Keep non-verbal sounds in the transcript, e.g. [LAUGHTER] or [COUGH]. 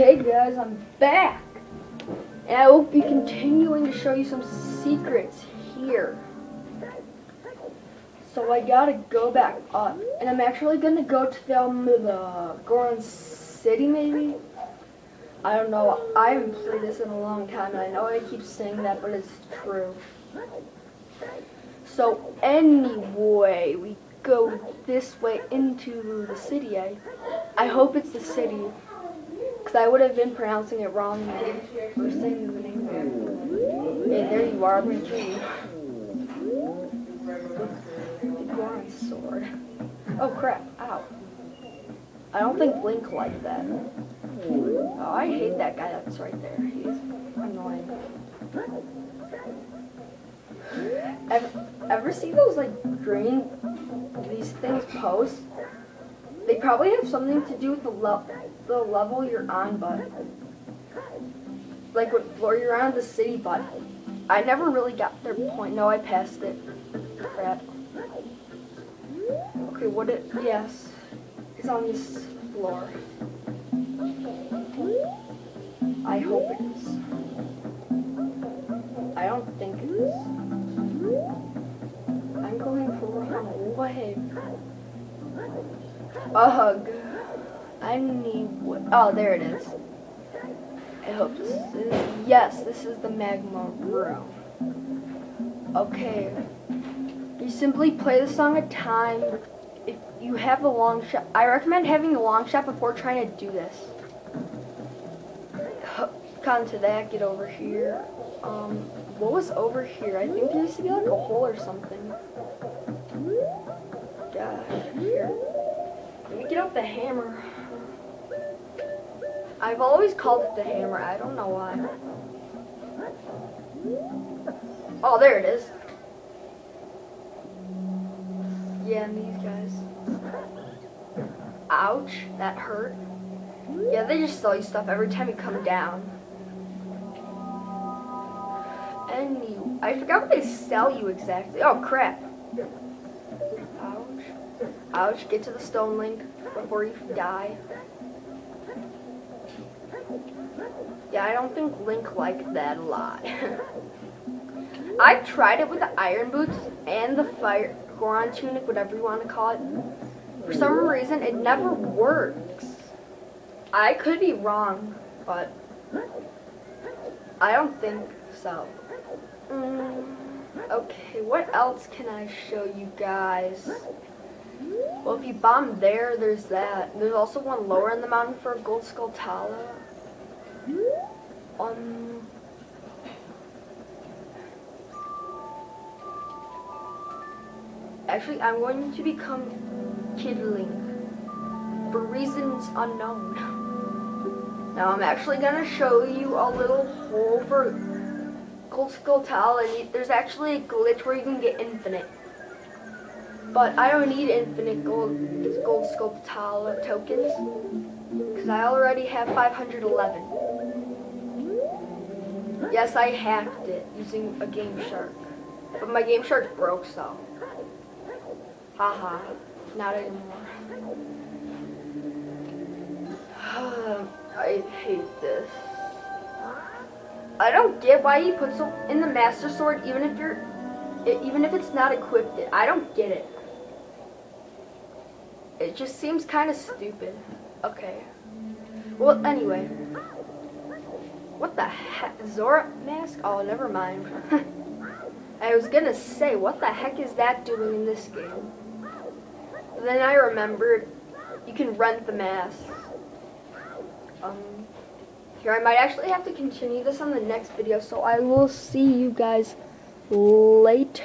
Okay guys, I'm back. And I will be continuing to show you some secrets here. So I gotta go back up. And I'm actually gonna go to the, um, the Goron City maybe? I don't know. I haven't played this in a long time and I know I keep saying that, but it's true. So anyway, we go this way into the city. I, I hope it's the city. Because I would have been pronouncing it wrong for saying the name there you are, I'm. Sword. Oh crap, ow. I don't think Link liked that. Oh, I hate that guy that's right there. He's annoying. Ever, ever see those like green, these things post? They probably have something to do with the, le the level you're on, but like what floor you're on the city, but I never really got their point. No, I passed it. Crap. Okay, what it, yes, it's on this floor. I hope it is. I don't think it is. I'm going for run away. A hug. I need. Oh, there it is. I hope this is. Yes, this is the magma room. Okay. You simply play the Song of Time. If you have a long shot, I recommend having a long shot before trying to do this. Hook to that, get over here. Um, what was over here? I think there used to be like a hole or something. Gosh, out the hammer. I've always called it the hammer. I don't know why. Oh, there it is. Yeah, and these guys. Ouch, that hurt. Yeah, they just sell you stuff every time you come down. And you, I forgot what they sell you exactly. Oh, crap. Ouch. Ouch, get to the stone link before you die. Yeah, I don't think Link liked that a lot. [LAUGHS] I tried it with the iron boots and the fire Goron tunic, whatever you want to call it. For some reason, it never works. I could be wrong, but I don't think so. Mm, okay, what else can I show you guys? Well, if you bomb there, there's that. There's also one lower in the mountain for Gold Skulltula. Um, actually, I'm going to become Kid Link for reasons unknown. Now, I'm actually going to show you a little hole for Gold Skull and there's actually a glitch where you can get infinite. But I don't need infinite gold, gold Tala tokens, because I already have 511. Yes, I hacked it using a Game Shark. But my Game Shark broke, so. Haha. Not anymore. [SIGHS] I hate this. I don't get why he puts so in the Master Sword even if you're even if it's not equipped. I don't get it. It just seems kind of stupid. Okay. Well, anyway. What the heck? Zora mask? Oh, never mind. [LAUGHS] I was gonna say, what the heck is that doing in this game? then I remembered you can rent the mask. Um, here, I might actually have to continue this on the next video, so I will see you guys later.